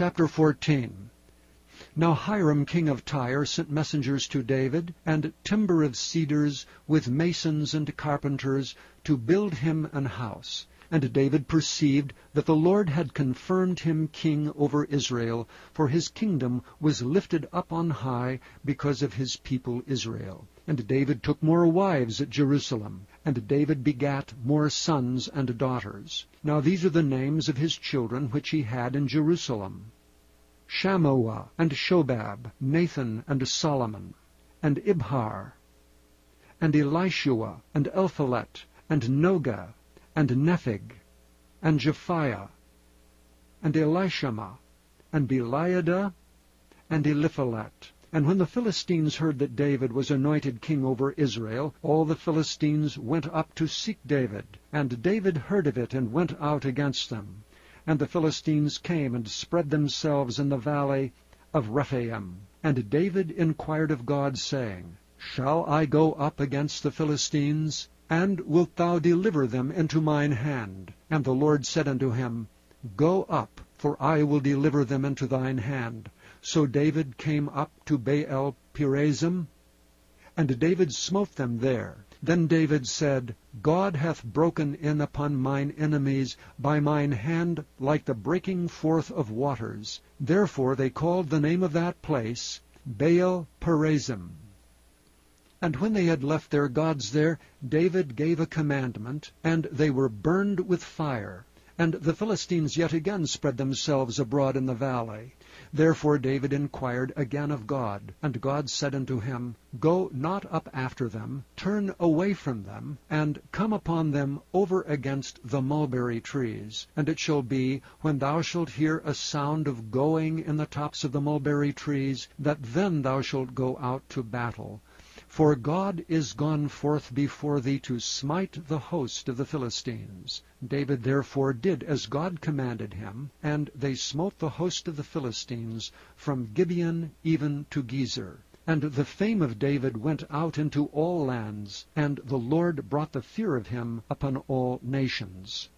Chapter 14 Now Hiram king of Tyre sent messengers to David, and timber of cedars, with masons and carpenters, to build him an house. And David perceived that the Lord had confirmed him king over Israel, for his kingdom was lifted up on high because of his people Israel. And David took more wives at Jerusalem, and David begat more sons and daughters. Now these are the names of his children which he had in Jerusalem. Shammua, and Shobab, Nathan, and Solomon, and Ibhar, and Elishua, and Elpalet, and Nogah, and Nepheg, and Japhia, and Elishama, and Beeliada, and Eliphalet. And when the Philistines heard that David was anointed king over Israel, all the Philistines went up to seek David. And David heard of it, and went out against them. And the Philistines came and spread themselves in the valley of Rephaim. And David inquired of God, saying, Shall I go up against the Philistines? And wilt thou deliver them into mine hand? And the Lord said unto him, Go up, for I will deliver them into thine hand. So David came up to Baal Perazim, and David smote them there. Then David said, God hath broken in upon mine enemies by mine hand like the breaking forth of waters. Therefore they called the name of that place Baal Perazim. And when they had left their gods there, David gave a commandment, and they were burned with fire. And the Philistines yet again spread themselves abroad in the valley. Therefore David inquired again of God. And God said unto him, Go not up after them, turn away from them, and come upon them over against the mulberry trees. And it shall be, when thou shalt hear a sound of going in the tops of the mulberry trees, that then thou shalt go out to battle. For God is gone forth before thee to smite the host of the Philistines. David therefore did as God commanded him, and they smote the host of the Philistines from Gibeon even to Gazer. And the fame of David went out into all lands, and the Lord brought the fear of him upon all nations.